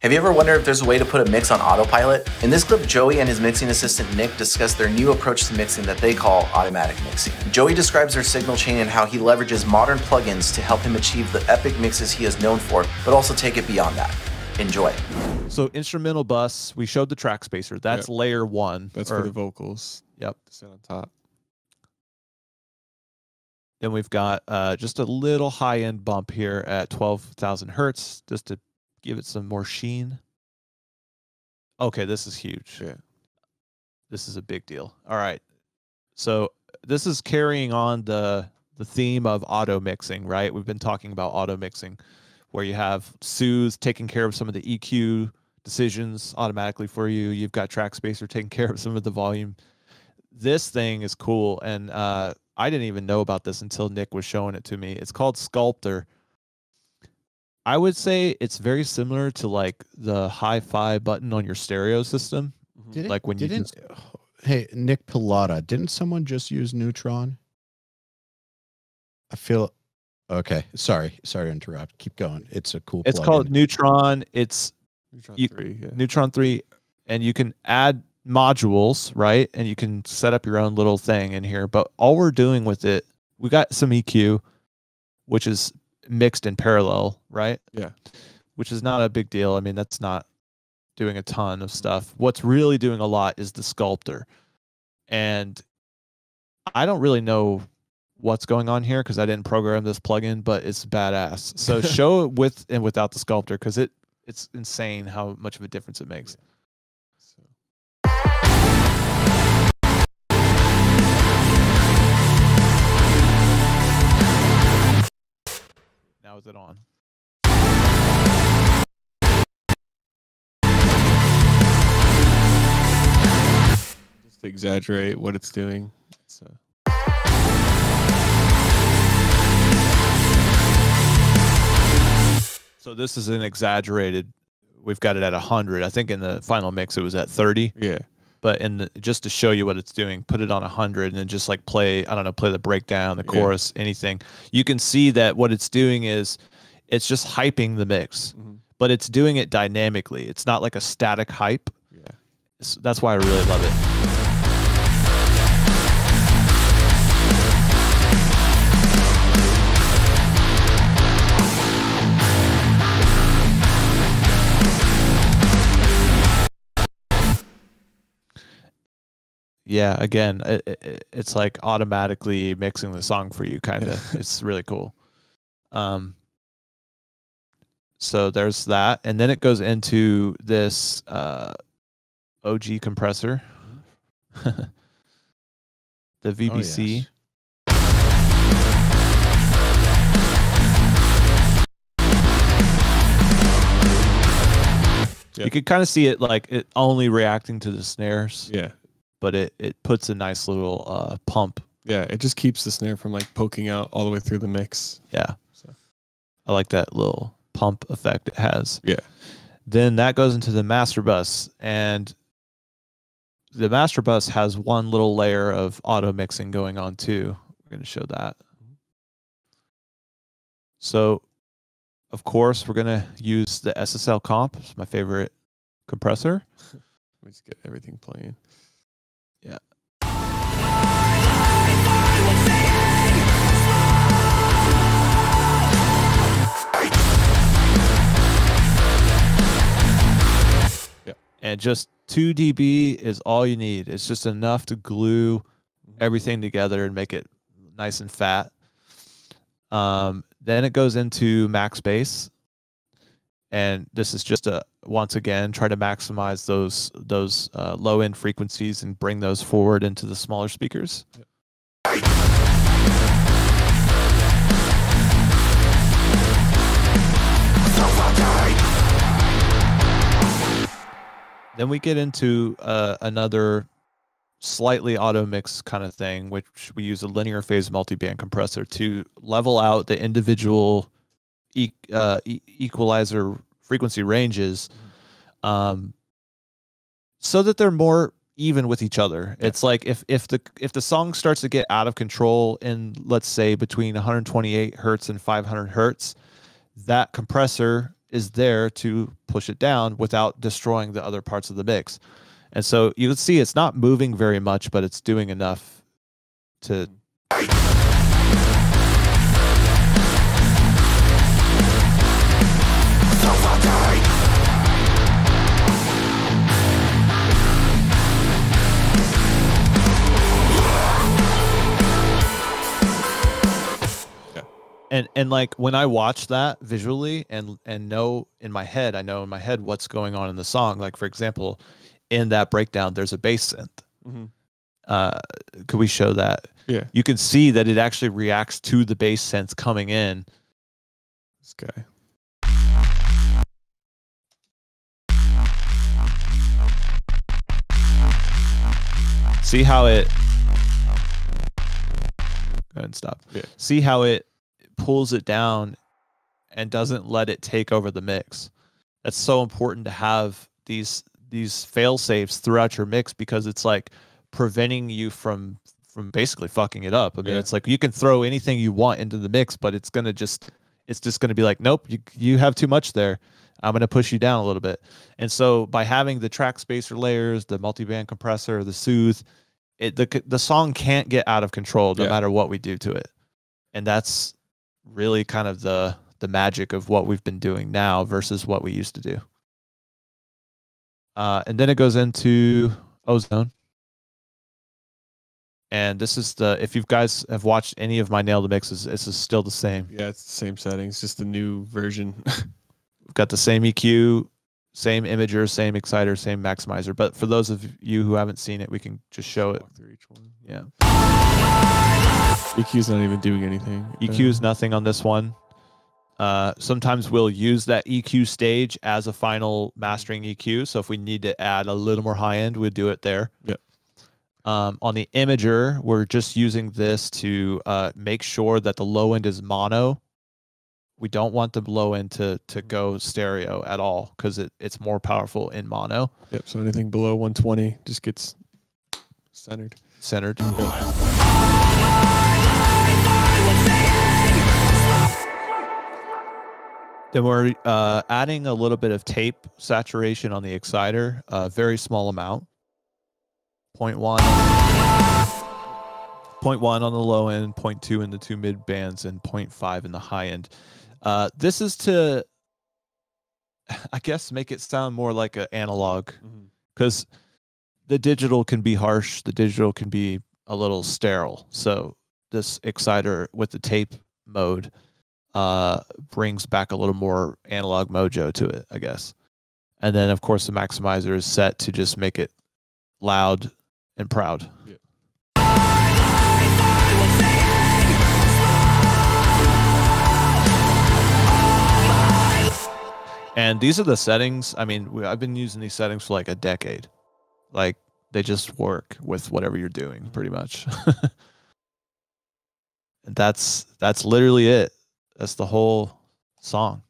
Have you ever wondered if there's a way to put a mix on autopilot? In this clip, Joey and his mixing assistant Nick discuss their new approach to mixing that they call automatic mixing. Joey describes their signal chain and how he leverages modern plugins to help him achieve the epic mixes he is known for, but also take it beyond that. Enjoy. So instrumental bus, we showed the track spacer. That's Yep. layer one. That's or- for the vocals Yep. to sit on top. Then we've got uh, just a little high end bump here at 12,000 hertz just to give it some more sheen. Okay, this is huge. Yeah. This is a big deal. All right. So this is carrying on the the theme of auto mixing, right? We've been talking about auto mixing where you have Soothe taking care of some of the EQ decisions automatically for you. You've got Track Spacer taking care of some of the volume. This thing is cool and uh I didn't even know about this until Nick was showing it to me. It's called Sculptor. I would say it's very similar to like the hi-fi button on your stereo system. Mm-hmm. Did Like when you didn't, Hey, Nick Pilata, didn't someone just use Neutron? I feel okay. Sorry, sorry to interrupt. Keep going. It's a cool. It's called plugin. Neutron. It's Neutron You- three, yeah. Neutron 3 and you can add modules, right? And you can set up your own little thing in here. But all we're doing with it, we got some EQ, which is mixed in parallel, right? Yeah. Which is not a big deal. I mean, that's not doing a ton of stuff. What's really doing a lot is the sculptor. And I don't really know what's going on here because I didn't program this plugin, but it's badass. So show it with and without the sculptor because it it's insane how much of a difference it makes. So, it on? just to exaggerate what it's doing. So uh, So this is an exaggerated. We've got it at 100. I think in the final mix it was at 30. yeah, But in the, just to show you what it's doing, put it on 100 and then just like play, I don't know, play the breakdown, the Yeah. chorus, anything. You can see that what it's doing is it's just hyping the mix, Mhm. but it's doing it dynamically. It's not like a static hype. yeah. It's- that's why I really love it. Yeah, again, it, it, it's like automatically mixing the song for you, kind of. it's really cool. Um, so there's that, and then it goes into this uh, OG compressor, the Oh, VBC. yes. Yeah. You can kind of see it like it only reacting to the snares, Yeah, but it it puts a nice little uh, pump. yeah. It just keeps the snare from like poking out all the way through the mix. Yeah, So I like that little pump effect it has. Yeah. Then that goes into the master bus, and the master bus has one little layer of auto mixing going on too. We're going to show that. So, of course, we're going to use the SSL comp. It's my favorite compressor. let me just get everything playing. And just 2 dB is all you need. It's just enough to glue everything together and make it nice and fat. Um, then it goes into MaxxBass, and this is just a once again try to maximize those those uh, low end frequencies and bring those forward into the smaller speakers. Then we get into uh, another slightly auto mix kind of thing, which we use a linear phase multiband compressor to level out the individual e- uh, e- equalizer frequency ranges, um, so that they're more even with each other. Yeah. It's like if if the if the song starts to get out of control in let's say between 128 hertz and 500 hertz, that compressor is there to push it down without destroying the other parts of the mix. And so you can see it's not moving very much, but it's doing enough to and and like when I watch that visually and and know in my head, I know in my head what's going on in the song. Like for example, in that breakdown, there's a bass synth. Mhm. Uh, could we show that? Yeah, You can see that it actually reacts to the bass synth coming in. this guy. See how it. Go ahead and stop. Yeah. See how it pulls it down and doesn't let it take over the mix. That's so important to have these these fail safes throughout your mix because it's like preventing you from from basically fucking it up. I mean, Yeah. it's like you can throw anything you want into the mix, but it's gonna just it's just gonna be like, nope, you you have too much there. I'm gonna push you down a little bit. And so by having the track spacer layers, the multi-band compressor, the soothe, it the the song can't get out of control no Yeah. matter what we do to it. And that's really kind of the the magic of what we've been doing now versus what we used to do. Uh, and then it goes into ozone. And this is the if you guys have watched any of my nail the mixes, this is still the same. Yeah, it's the same settings, just a new version. We've got the same EQ, same imager, same exciter, same maximizer. But for those of you who haven't seen it, we can just show it. Through each one. Yeah. EQ's not even doing anything. EQ is nothing on this one. Uh, sometimes we'll use that EQ stage as a final mastering EQ. So if we need to add a little more high end, we'd do it there. Yep. Um, on the imager, we're just using this to uh, make sure that the low end is mono. We don't want the low end to to go stereo at all because it, it's more powerful in mono Yep. So anything below 120 just gets centered. centered. Then we're uh, adding a little bit of tape saturation on the exciter, a very small amount. 0.1, 0.1 on the low end, 0.2 in the two mid bands, and 0.5 in the high end. Uh, this is to, I guess, make it sound more like an analog because the digital can be harsh, the digital can be a little sterile. So this exciter with the tape mode uh brings back a little more analog mojo to it, I guess. And then of course the maximizer is set to just make it loud and proud. Yeah. And these are the settings. I mean, I've been using these settings for like a decade. Like they just work with whatever you're doing, pretty much. that's that's literally it. That's the whole song.